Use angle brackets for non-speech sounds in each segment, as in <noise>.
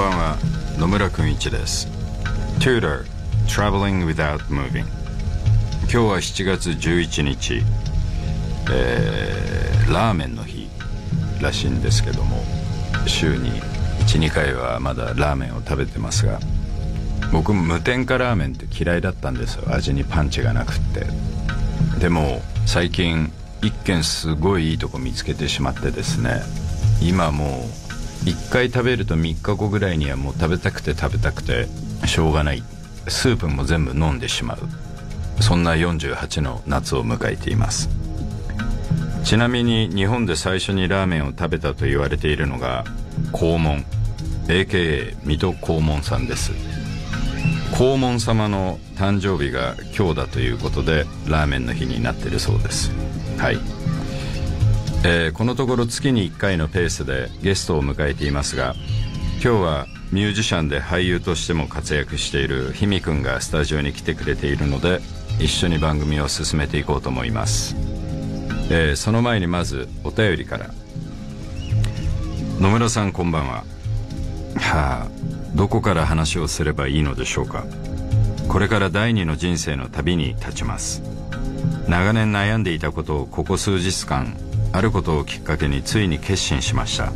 ばんは。野村くん一です。Tutor Traveling Without Moving. 今日は7月11日、えー、ラーメンの日らしいんですけども週に12回はまだラーメンを食べてますが僕無添加ラーメンって嫌いだったんですよ。味にパンチがなくって。でも最近一軒すごいいいとこ見つけてしまってですね今もう1回食べると3日後ぐらいにはもう食べたくて食べたくてしょうがない。スープも全部飲んでしまう。そんな48の夏を迎えています。ちなみに日本で最初にラーメンを食べたと言われているのが黄門。AKA 水戸黄門さんです。黄門様の誕生日が今日だということでラーメンの日になってるそうです。はい、えー、このところ月に1回のペースでゲストを迎えていますが今日はミュージシャンで俳優としても活躍しているひみくんがスタジオに来てくれているので一緒に番組を進めていこうと思います、えー、その前にまずお便りから。野村さんこんばんは。はあどこから話をすればいいのでしょうか。これから第二の人生の旅に立ちます。長年悩んでいたことをここ数日間あることをきっかけについに決心しました。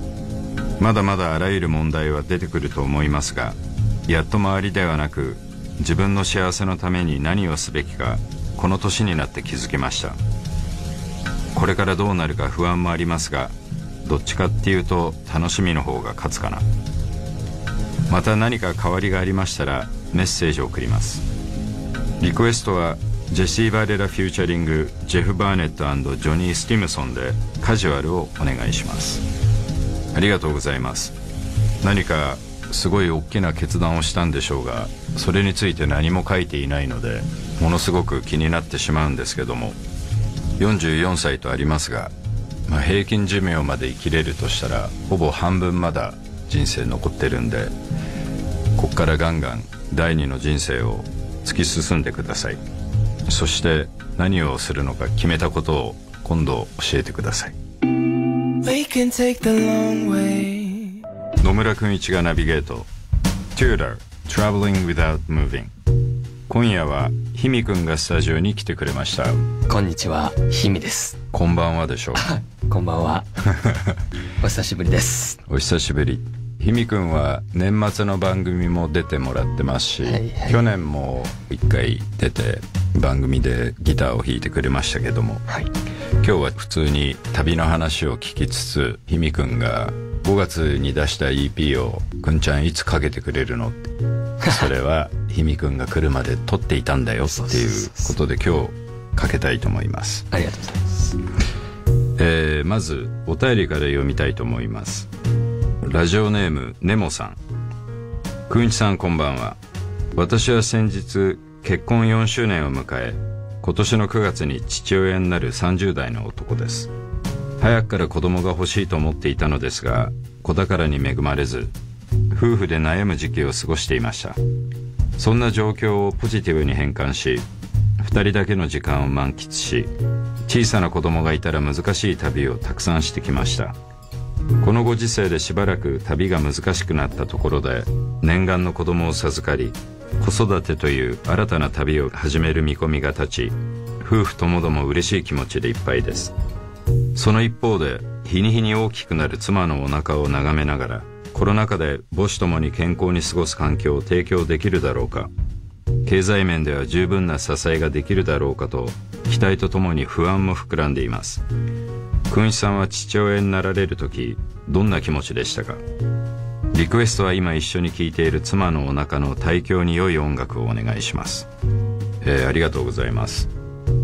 まだまだあらゆる問題は出てくると思いますがやっと周りではなく自分の幸せのために何をすべきかこの年になって気づきました。これからどうなるか不安もありますがどっちかっていうと楽しみの方が勝つかな。また何か変わりがありましたらメッセージを送ります。リクエストはジェシー・バレラフューチャリングジェフ・バーネットジョニー・スティムソンでカジュアルをお願いします。ありがとうございます。何かすごい大きな決断をしたんでしょうがそれについて何も書いていないのでものすごく気になってしまうんですけども。44歳とありますが、まあ、平均寿命まで生きれるとしたらほぼ半分まだ人生残ってるんでこっからガンガン第二の人生を突き進んでください。そして何をするのか決めたことを今度教えてください。野村くん一がナビゲート。Tudor Traveling Without Moving. 今夜はひみくんがスタジオに来てくれました。こんにちはひみです。こんばんはでしょう。こんばんは。<laughs> お久しぶりです。お久しぶり。ひみくんは年末の番組も出てもらってますし、はいはい、去年も一回出て番組でギターを弾いてくれましたけども、はい、今日は普通に旅の話を聞きつつひみくんが5月に出した EP を「くんちゃんいつかけてくれるの?」ってそれは <laughs> ひみくんが来るまで撮っていたんだよっていうことで今日かけたいと思います。ありがとうございます、えー、まずお便りから読みたいと思います。ラジオネームネモさん。くんいちさんこんばんは。私は先日結婚4周年を迎え今年の9月に父親になる30代の男です。早くから子供が欲しいと思っていたのですが子宝に恵まれず夫婦で悩む時期を過ごしていました。そんな状況をポジティブに変換し2人だけの時間を満喫し小さな子供がいたら難しい旅をたくさんしてきました。このご時世でしばらく旅が難しくなったところで念願の子供を授かり子育てという新たな旅を始める見込みが立ち夫婦ともども嬉しい気持ちでいっぱいです。その一方で日に日に大きくなる妻のお腹を眺めながらコロナ禍で母子ともに健康に過ごす環境を提供できるだろうか。経済面では十分な支えができるだろうかと期待とともに不安も膨らんでいます。君一さんは父親になられる時どんな気持ちでしたか？リクエストは今一緒に聴いている妻のお腹の体調に良い音楽をお願いします、えー、ありがとうございます。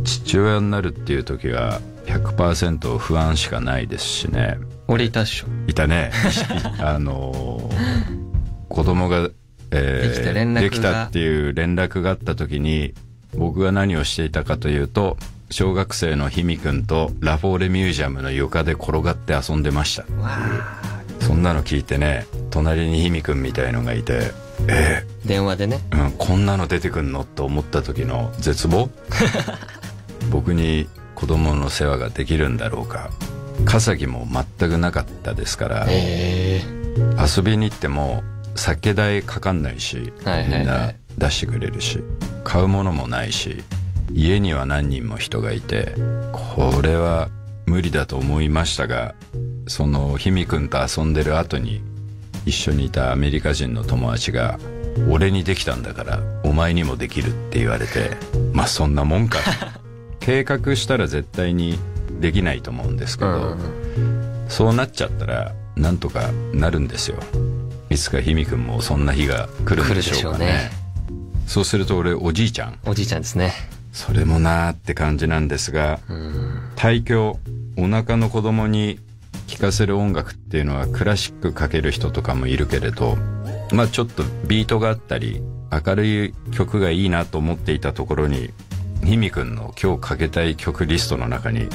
父親になるっていう時は100%不安しかないですしね。俺いたっしょ。いたね。<laughs> あのー、子供が、えー、できできたっていう連絡があった時に僕が何をしていたかというと小学生のひみくんとラフォーレミュージアムの床で転がって遊んでましたそんなの聞いてね隣にひみくんみたいのがいてええー、電話でね、うん、こんなの出てくんのと思った時の絶望？<laughs> 僕に子供の世話ができるんだろうか。稼ぎも全くなかったですから遊びに行っても酒代かかんないし、はいはいはい。みんな出してくれるし買うものもないし家には何人も人がいてこれは無理だと思いましたがそのひみくんと遊んでる後に一緒にいたアメリカ人の友達が「俺にできたんだからお前にもできる」って言われて <laughs> まあそんなもんか。<laughs> 計画したら絶対にできないと思うんですけど、うんそうなっちゃったらなんとかなるんですよ。いつかひみくんもそんな日が来るんでしょうかね。ね。そうすると俺おじいちゃん。おじいちゃんですね。それもなーって感じなんですがうん。胎教お腹の子供に聴かせる音楽っていうのはクラシックかける人とかもいるけれどまあちょっとビートがあったり明るい曲がいいなと思っていたところにひみくんの今日かけたい曲リストの中に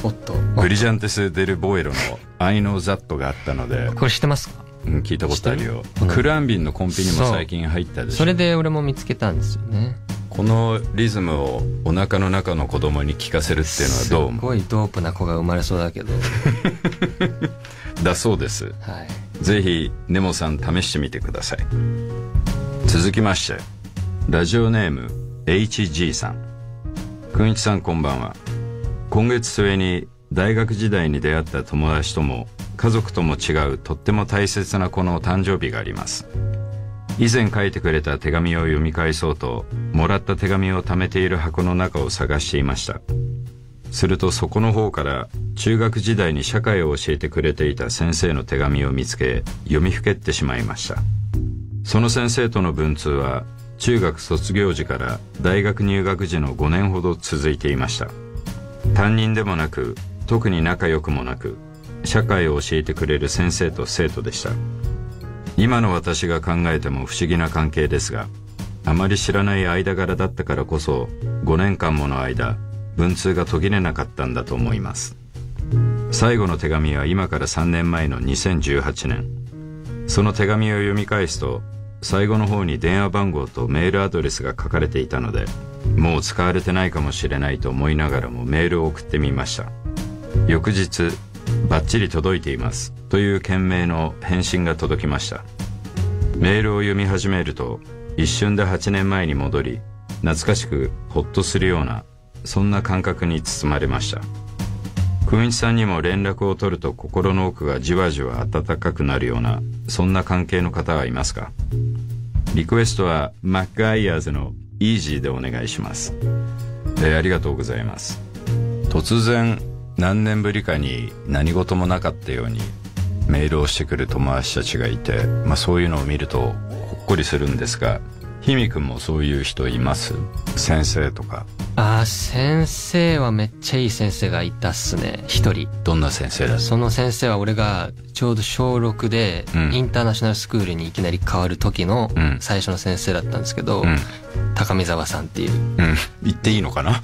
ブリジャンテス・デル・ボエロの「I Know That」があったので、これ知ってますか？うん、聞いたことあるよ。うん。クランビンのコンビニも最近入ったでしょそれで俺も見つけたんですよね。このリズムをお腹の中の子供に聞かせるっていうのはどうす思ごいドープな子が生まれそうだけど。う <laughs> だそうです。はい。ぜひネモさん試してみてください。続きましてラジオネーム HG さん。くんいちさんこんばんは。今月末に大学時代に出会った友達とも家族とも違うとっても大切な子の誕生日があります。以前書いてくれた手紙を読み返そうともらった手紙を貯めている箱の中を探していましたするとそこの方から中学時代に社会を教えてくれていた先生の手紙を見つけ読みふけってしまいました。その先生との文通は中学卒業時から大学入学時の5年ほど続いていました。担任でもなく特に仲良くもなく社会を教えてくれる先生と生徒でした。今の私が考えても不思議な関係ですがあまり知らない間柄だったからこそ5年間もの間文通が途切れなかったんだと思います。最後の手紙は今から3年前の2018年。その手紙を読み返すと最後の方に電話番号とメールアドレスが書かれていたのでもう使われてないかもしれないと思いながらもメールを送ってみました。翌日バッチリ届いています。という件名の返信が届きました。メールを読み始めると一瞬で8年前に戻り懐かしくホッとするようなそんな感覚に包まれました。くんいちさんにも連絡を取ると心の奥がじわじわ温かくなるようなそんな関係の方はいますか？リクエストはマッガイアーズの「イージー」でお願いします。えありがとうございます。突然何年ぶりかに何事もなかったようにメールをしてくる友達たちがいて、まあ、そういうのを見るとほっこりするんですがひみくんもそういう人います？先生とか。あー先生はめっちゃいい先生がいたっすね。一人。どんな先生だその先生は俺がちょうど小6でうん。インターナショナルスクールにいきなり変わる時のうん。最初の先生だったんですけど、うん。高見沢さんっていう。うん。言っていいのかな？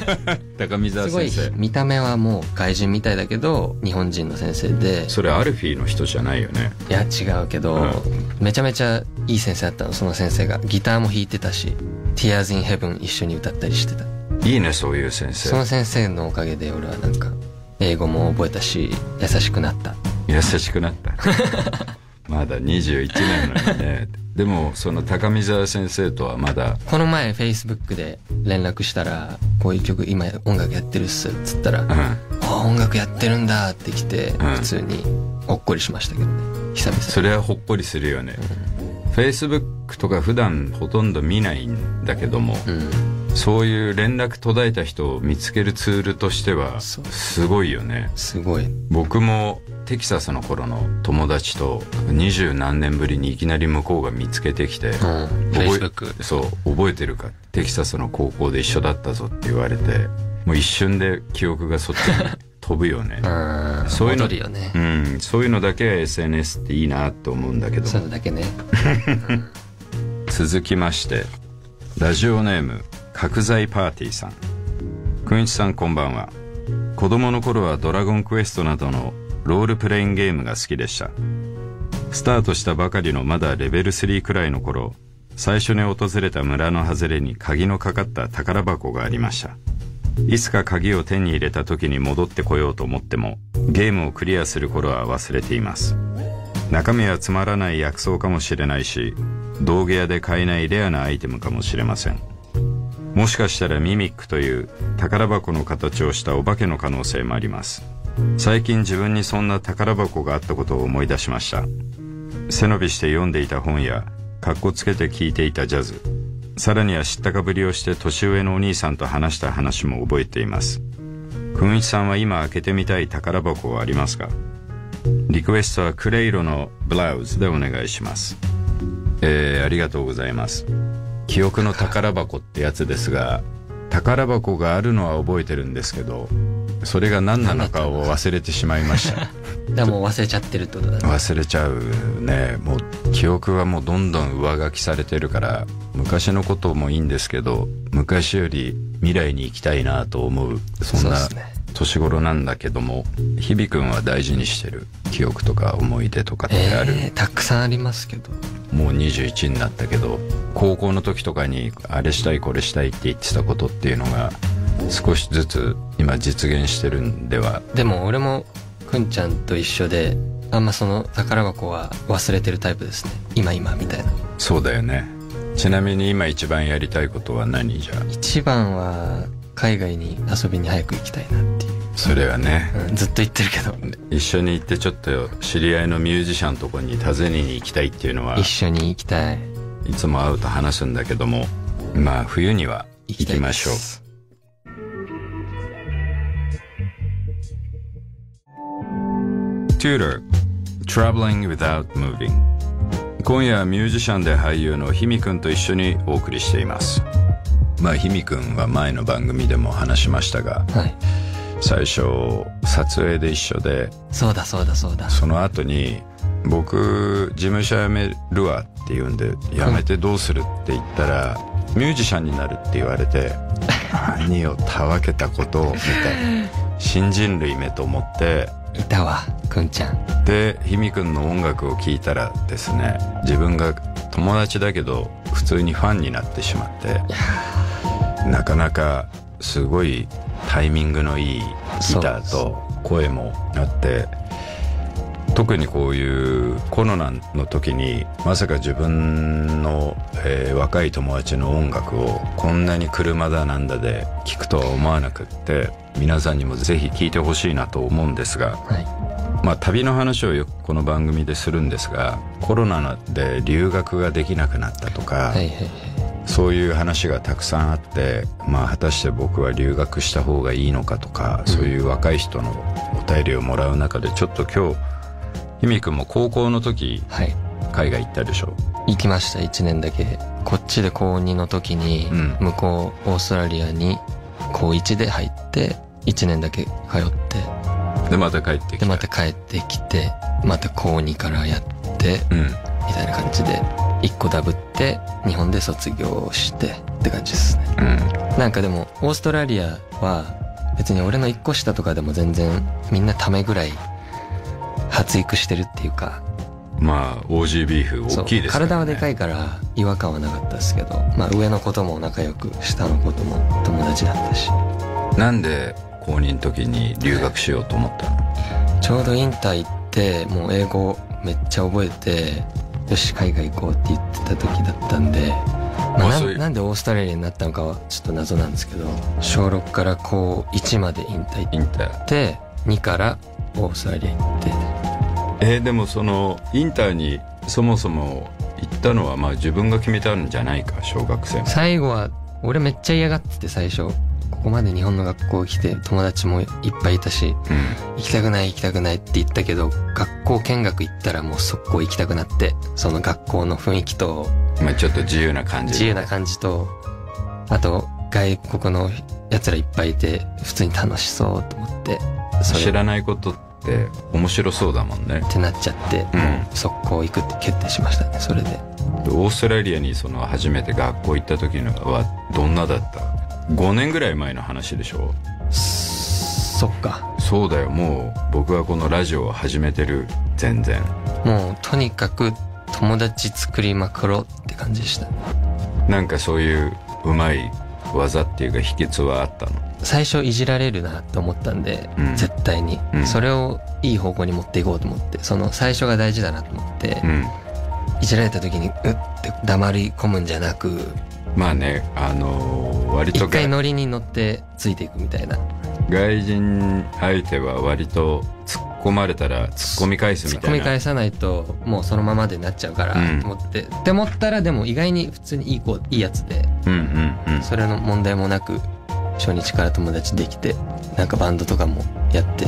<laughs> 高見沢すごい先生見た目はもう外人みたいだけど日本人の先生で。それアルフィーの人じゃないよね。いや違うけど、うん。めちゃめちゃいい先生だったのその先生が。ギターも弾いてたし「Tears in Heaven」一緒に歌ったりしてた。いいねそういう先その生先生のおかげで俺はなんか英語も覚えたし優しくなった。優しくなった。<laughs> まだ21年なのにね。でもその高見沢先生とはまだ。この前 Facebook で連絡したら「こういう曲今音楽やってるっす」っつったら「うん。あ音楽やってるんだ」って来てうん。普通にほっこりしましたけどね。久々それはほっこりするよね、Facebook とか普段ほとんど見ないんだけども、うん。そういう連絡途絶えた人を見つけるツールとしてはすごいよね。すごい。僕もテキサスの頃の友達と二十何年ぶりにいきなり向こうが見つけてきて、うん。覚えそう覚えてるかテキサスの高校で一緒だったぞって言われてもう一瞬で記憶がそっちに飛ぶよね。うん。そういうのね。うん。そういうのだけは SNS っていいなと思うんだけど。そういうのだけね。<laughs> 続きましてラジオネーム角材パーティーさん。くんいちさんこんばんは。子供の頃はドラゴンクエストなどのロールプレインゲームが好きでした。スタートしたばかりのまだレベル3くらいの頃最初に訪れた村の外れに鍵のかかった宝箱がありましたいつか鍵を手に入れた時に戻ってこようと思ってもゲームをクリアする頃は忘れています。中身はつまらない薬草かもしれないし道具屋で買えないレアなアイテムかもしれません。もしかしたらミミックという宝箱の形をしたお化けの可能性もあります。最近自分にそんな宝箱があったことを思い出しました。背伸びして読んでいた本やかっこつけて聞いていたジャズ。さらには知ったかぶりをして年上のお兄さんと話した話も覚えています。くんいちさんは今開けてみたい宝箱はありますか？リクエストはクレイロのブラウズでお願いします。えー、ありがとうございます。記憶の宝箱ってやつですが宝箱があるのは覚えてるんですけどそれが何なのかを忘れてしまいました。でも忘れちゃってるってことだね。忘れちゃうね。もう記憶はもうどんどん上書きされてるから昔のこともいいんですけど昔より未来に行きたいなと思うそんな年頃なんだけども日々くんは大事にしてる。記憶とか思い出とかってある、えー、たくさんありますけど。もう21になったけど高校の時とかにあれしたいこれしたいって言ってたことっていうのが少しずつ今実現してるんでは？でも俺もくんちゃんと一緒であんまその宝箱は忘れてるタイプですね。今今みたいな。そうだよね。ちなみに今一番やりたいことは何じゃ？一番は海外に遊びに早く行きたいなっていう、それはね。うん、ずっと言ってるけど。一緒に行ってちょっと知り合いのミュージシャンのとこに訪ねに行きたいっていうのは一緒に行きたい。いつも会うと話すんだけどもまあ冬には行きましょう Tutor Traveling Without Moving. 今夜はミュージシャンで俳優のひみくんと一緒にお送りしています。まあひみくんは前の番組でも話しましたがはい。最初撮影で一緒でそうだそうだそうだ。その後に僕事務所辞めるわって言うんで辞めてどうするって言ったらミュージシャンになるって言われて <laughs> 何をたわけたことをみたいな新人類めと思っていたわくんちゃん。でひみくんの音楽を聴いたらですね自分が友達だけど普通にファンになってしまってなかなかすごいタイミングのいいギターと声もあって特にこういうコロナの時にまさか自分の、えー若い友達の音楽をこんなに車だなんだで聴くとは思わなくって皆さんにもぜひ聴いてほしいなと思うんですがはい。まあ旅の話をよくこの番組でするんですがコロナで留学ができなくなったとか、はいはいはい。そういう話がたくさんあってまあ果たして僕は留学した方がいいのかとか、そういう若い人のお便りをもらう中でちょっと今日ひみくんも高校の時はい。海外行ったでしょ？行きました1年だけ。こっちで高2の時にうん。向こうオーストラリアに高1で入って1年だけ通ってでまた帰ってきたでまた帰ってきてまた高2からやってうん。みたいな感じで1個ダブって日本で卒業してって感じですね。うん。なんかでもオーストラリアは別に俺の1個下とかでも全然みんなためぐらい発育してるっていうかまあ OG ビーフ大きいですね、体はでかいから違和感はなかったですけど、まあ、上の子とも仲良く下の子とも友達だったし。なんで高2の時に留学しようと思ったの？ちょうどインター行ってもう英語めっちゃ覚えてよし海外行こうって言ってた時だったんで、まあ、ななんでオーストラリアになったのかはちょっと謎なんですけど小6から高1までインター行インターって2からオーストラリア行ってえーでもそのインターにそもそも行ったのはまあ自分が決めたんじゃないか小学生の。最後は俺めっちゃ嫌がってて最初。ここまで日本の学校来て友達もいっぱいいたし行きたくない行きたくないって言ったけど学校見学行ったらもう速攻行きたくなってその学校の雰囲気とうんまあちょっと自由な感じ自由な感じとあと外国のやつらいっぱいいて普通に楽しそうと思って知らないことって面白そうだもんね。ってなっちゃって、うん。速攻行くって決定しましたねそれで。オーストラリアにその初めて学校行った時のはどんなだった？5年ぐらい前の話でしょ？そっか。そうだよもう僕はこのラジオを始めてる全然。もうとにかく友達作りまくろうって感じでしたなんかそういううまい技っていうか秘訣はあったの？最初いじられるなと思ったんで、うん。絶対に、うん。それをいい方向に持っていこうと思ってその最初が大事だなと思って、うん。いじられた時にうって黙り込むんじゃなくまあねあのー割と一回がノリに乗ってついていくみたいな。外人相手は割と突っ込まれたら突っ込み返す突みたいな。っ込み返さないともうそのままでなっちゃうからうん。と思って、って思ったらでも意外に普通にいい子いいやつでうんうんうん。それの問題もなく初日から友達できてなんかバンドとかもやって。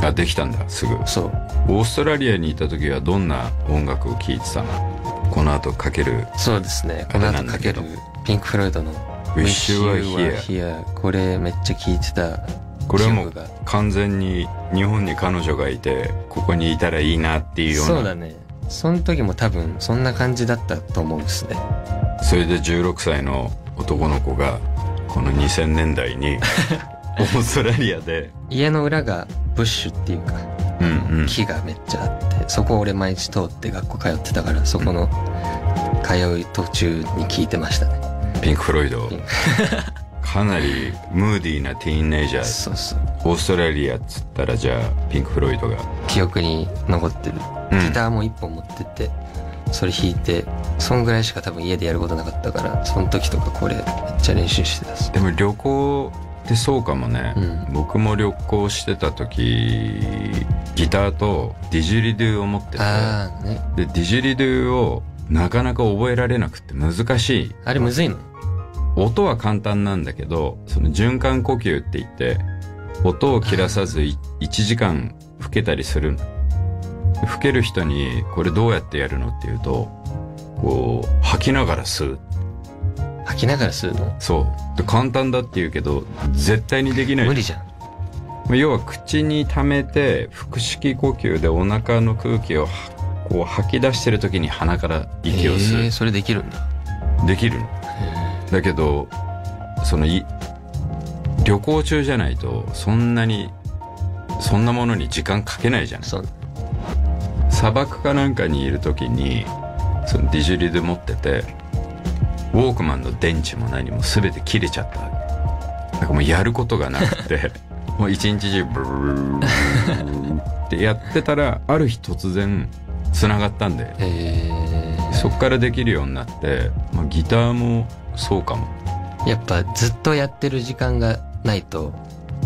あできたんだすぐ。そう。オーストラリアにいた時はどんな音楽を聴いてたの？この後かける。そうですね。この後かけるピンク・フロイドの「Wish You Were Here これめっちゃ聴いてた」これはもう完全に日本に彼女がいてここにいたらいいなっていうような。そうだね。その時も多分そんな感じだったと思うんですね。それで16歳の男の子がこの2000年代に <laughs> オーストラリアで。家の裏がブッシュっていうかうんうん。木がめっちゃあってそこを俺毎日通って学校通ってたからそこの通う途中に聞いてましたね。ピンク・フロイド。かなりムーディーなティーンネイジャー。そうそう。オーストラリアっつったらじゃあピンク・フロイドが。記憶に残ってる。うん。ギターも一本持ってってそれ弾いてそんぐらいしか多分家でやることなかったからその時とかこれめっちゃ練習してたしでも旅行ってそうかもね、うん。僕も旅行してた時ギターとディジュリドゥを持っててね。でディジュリドゥをなかなか覚えられなくて難しい。あれむずいの？音は簡単なんだけどその循環呼吸って言って音を切らさずい1時間吹けたりするの吹ける人にこれどうやってやるのっていうとこう吐きながら吸う。吐きながら吸うの？そう。で簡単だって言うけど絶対にできない。無理じゃん。まあ要は口に溜めて腹式呼吸でお腹の空気をはこう吐き出してる時に鼻から息を吸う、えーそれできるんだ。できるの。だけどそのい旅行中じゃないとそんなにそんなものに時間かけないじゃない。そう砂漠かなんかにいる時にそのディジュリで持っててウォークマンの電池も何も全て切れちゃったなんかもうやることがなくて <laughs> もう一日中ブルーってやってたらある日突然繋がったんでえそっからできるようになって、まあ、ギターもそうかも。ー、やっぱずっとやってる時間がないと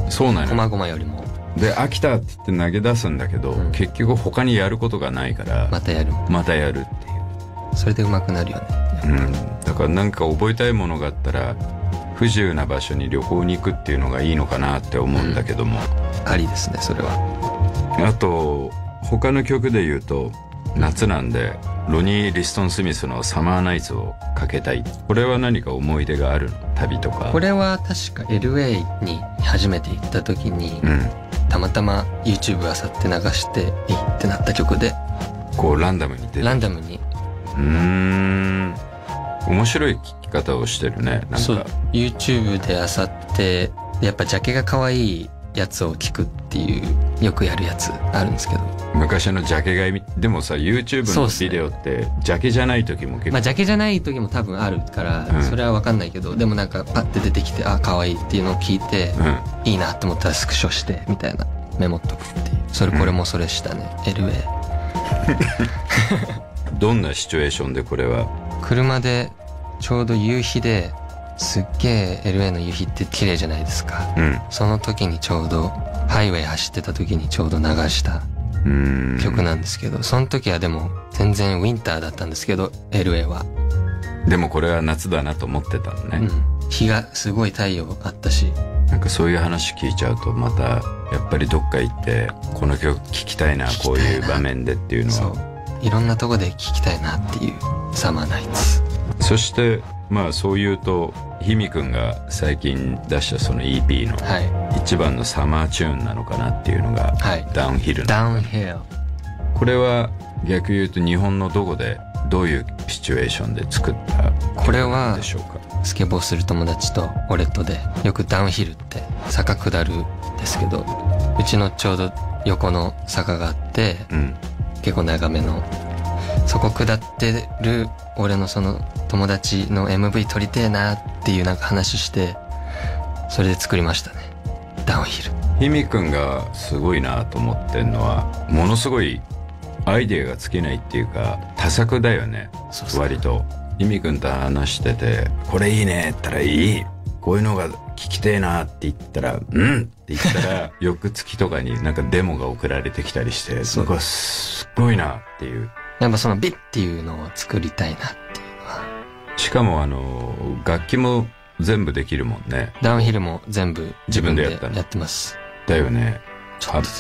そうなのこまごまよりもで飽きたって言って投げ出すんだけど、うん。結局他にやることがないからまたやる。またやるっていう。それで上手くなるよね。うん、だからなんか覚えたいものがあったら不自由な場所に旅行に行くっていうのがいいのかなって思うんだけども、ありですねそれは。あと他の曲で言うと夏なんでロニー・リストン・スミスの「サマーナイツ」をかけたい。これは何か思い出があるの？旅とか？これは確か LA に初めて行った時に、うんたまたま YouTube あさって流していいってなった曲でこうランダムに出てランダムに。うーん。面白い聴き方をしてるね。なんそう。か YouTube であさってやっぱジャケが可愛いやつを聞くっていうよくやるやつあるんですけど。昔のジャケ買いみでもさ YouTube のビデオってジャケじゃない時も結構、まあジャケじゃない時も多分あるから、うん。それは分かんないけどでもなんかパッて出てきてあ可愛いっていうのを聞いて、うん。いいなって思ったらスクショしてみたいなメモっとくっていう。それこれもそれしたね、LA <laughs> どんなシチュエーションでこれは？車でちょうど夕日ですっげえ LA の夕日って綺麗じゃないですか。うん。その時にちょうどハイウェイ走ってた時にちょうど流した曲なんですけど、その時はでも全然ウィンターだったんですけど LA は、でもこれは夏だなと思ってたのね、うん、日がすごい太陽あったし。なんかそういう話聞いちゃうとまたやっぱりどっか行ってこの曲聴きたいなこういう場面でっていうのそう。はいろんなとこで聴きたいなっていう。サマーナイツそしてまあそう言うとひみくんが最近出したその EP のはい。一番のサマーチューンなのかなっていうのがはい。ダウンヒルダウンヒル。これは逆言うと日本のどこでどういうシチュエーションで作ったこれはスケボーする友達と俺とでよくダウンヒルって坂下るんですけどうちのちょうど横の坂があってうん。結構長めのそこ下ってる俺のその友達の MV 撮りてえなっていうなんか話してそれで作りましたね。ダウンヒル。ひみくんがすごいなと思ってんのはものすごいアイデアが尽きないっていうか多作だよね。そうそう割と。ひみくんと話してて「これいいね」ったら「いい」こういうのが聞きてえなって言ったら「うん」って言ったら <laughs> 翌月とかになんかデモが送られてきたりしてそう。なんかすっごいなっていうやっぱそのビッっていうのを作りたいなっていうのは。しかもあの楽器も全部できるもんね。ダウンヒルも全部自分でやったの。やってます。だよね。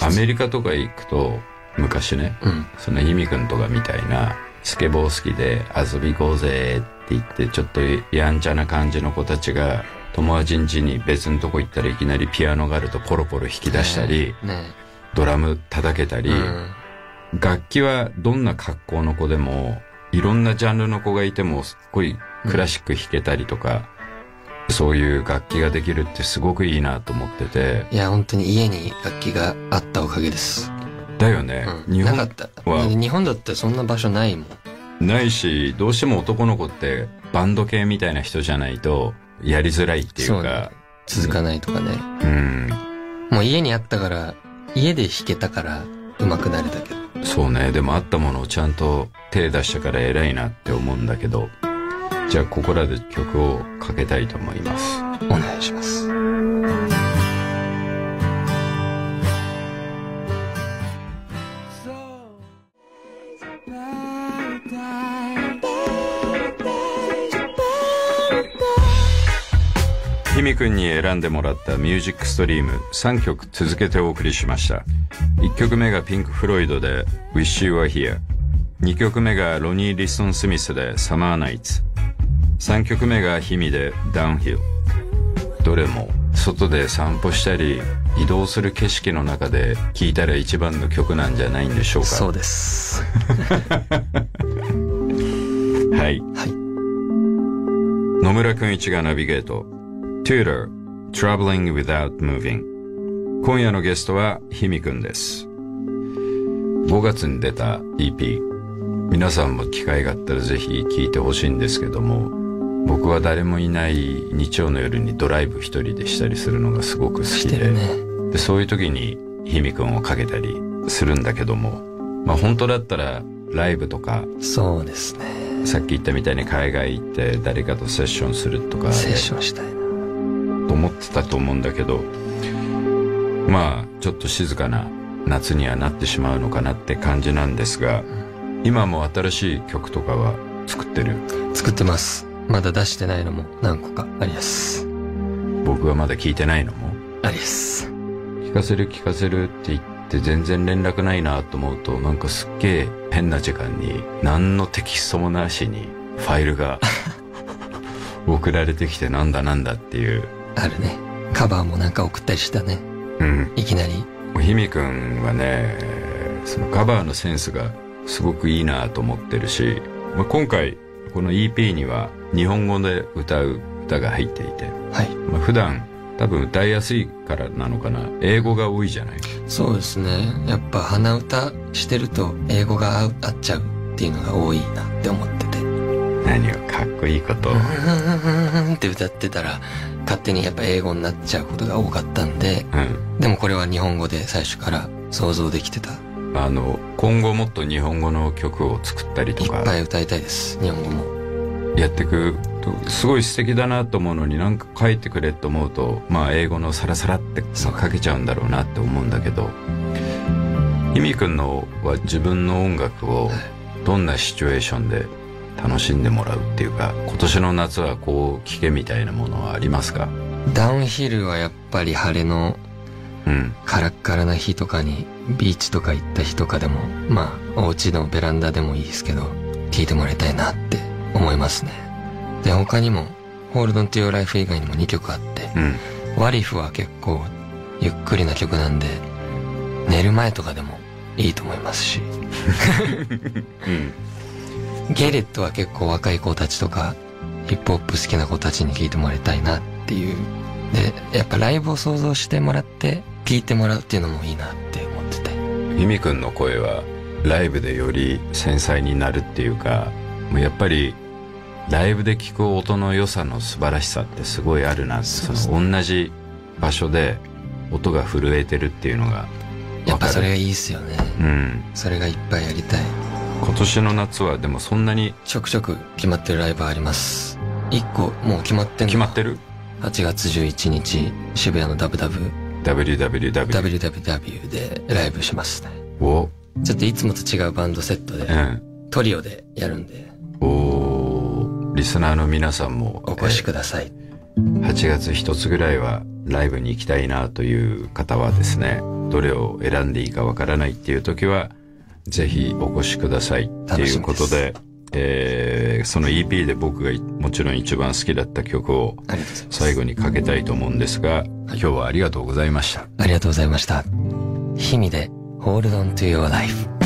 アメリカとか行くと昔ねうん。そのひみくんとかみたいなスケボー好きで遊び行こうぜって言ってちょっとやんちゃな感じの子たちが友達ん家に別のとこ行ったらいきなりピアノがあるとポロポロ弾き出したり、ねドラム叩けたり、うん楽器はどんな格好の子でもいろんなジャンルの子がいてもすっごいクラシック弾けたりとか、そういう楽器ができるってすごくいいなと思ってて。いや本当に家に楽器があったおかげです、だよね、うん、日本なかった。は日本だったらそんな場所ないもん。ないしどうしても男の子ってバンド系みたいな人じゃないとやりづらいっていうそう続かないとかね、うん。もう家にあったから家で弾けたから上手くなれたけどそうね。でもあったものをちゃんと手出したから偉いなって思うんだけどじゃあここらで曲をかけたいと思います。お願いします。ひみくんに選んでもらったミュージックストリーム3曲続けてお送りしました。1曲目がピンク・フロイドで「Wish You Were Here」2曲目がロニー・リストン・スミスで「Summer Nights」3曲目がヒミで「Downhill」どれも外で散歩したり移動する景色の中で聴いたら一番の曲なんじゃないんでしょうか。そうです。<laughs> はい。はい。野村くん一がナビゲート Tutor Traveling Without Moving. 今夜のゲストはひみくんです。5月に出た EP 皆さんも機会があったらぜひ聴いてほしいんですけども僕は誰もいない日曜の夜にドライブ一人でしたりするのがすごく好きでね。でそういう時にひみくんをかけたりするんだけどもまあ本当だったらライブとかそうですね。さっき言ったみたいに海外行って誰かとセッションするとかセッションしたいなと思ってたと思うんだけどまあちょっと静かな夏にはなってしまうのかなって感じなんですが今も新しい曲とかは作ってる？作ってます。まだ出してないのも何個かあります。僕はまだ聞いてないのも？ありです。聞かせる聞かせるって言って全然連絡ないなと思うとなんかすっげえ変な時間に何のテキストもなしにファイルが <laughs> 送られてきてなんだなんだっていうあるね。カバーもなんか送ったりしたね。うん。いきなり。ひみくんはねそのカバーのセンスがすごくいいなと思ってるし、まあ、今回この EP には日本語で歌う歌が入っていて、はい。まあ、普段多分歌いやすいからなのかな。英語が多いじゃない？そうですね。やっぱ鼻歌してると英語が合っちゃうっていうのが多いなって思ってて。何をかっこいいこと。をうーんって歌ってたら勝手にやっぱ英語になっちゃうことが多かったんでうん。でもこれは日本語で最初から想像できてた。あの今後もっと日本語の曲を作ったりといっかぱい歌いたいです。日本語も。やっていくとすごい素敵だなと思うのになんか書いてくれと思うとまあ英語のサラサラって書けちゃうんだろうなって思うんだけど。ひみくんのは自分の音楽をどんなシチュエーションで楽しんでもらうっていうか今年の夏はこう聴けみたいなものはありますか？ダウンヒルはやっぱり晴れのうん。カラッカラな日とかにビーチとか行った日とかでもまあお家のベランダでもいいですけど聴いてもらいたいなって思いますね。で他にも「Hold on to your life」以外にも2曲あってうん「ワリフ」は結構ゆっくりな曲なんで寝る前とかでもいいと思いますし。うんゲレットは結構若い子たちとかヒップホップ好きな子たちに聴いてもらいたいなっていう。でやっぱライブを想像してもらって聴いてもらうっていうのもいいなって思ってて。ひみくんの声はライブでより繊細になるっていうかもうやっぱりライブで聞く音の良さの素晴らしさってすごいあるなってそうですその同じ場所で音が震えてるっていうのがやっぱそれがいいっすよね。うん。それがいっぱいやりたい今年の夏はでもそんなにちょくちょく決まってるライブあります。1個もう決まってんの？決まってる？8月11日渋谷のダブダブ ?www WWW でライブしますね。をちょっといつもと違うバンドセットでうんトリオでやるんで。おー。リスナーの皆さんもお越しください。8月一つぐらいはライブに行きたいなという方はですねどれを選んでいいかわからないっていう時はぜひお越しください。っていうことでえーその EP で僕がいもちろん一番好きだった曲を最後にかけたいと思うんですが、今日はありがとうございました。ありがとうございました。ひみで Hold on to your life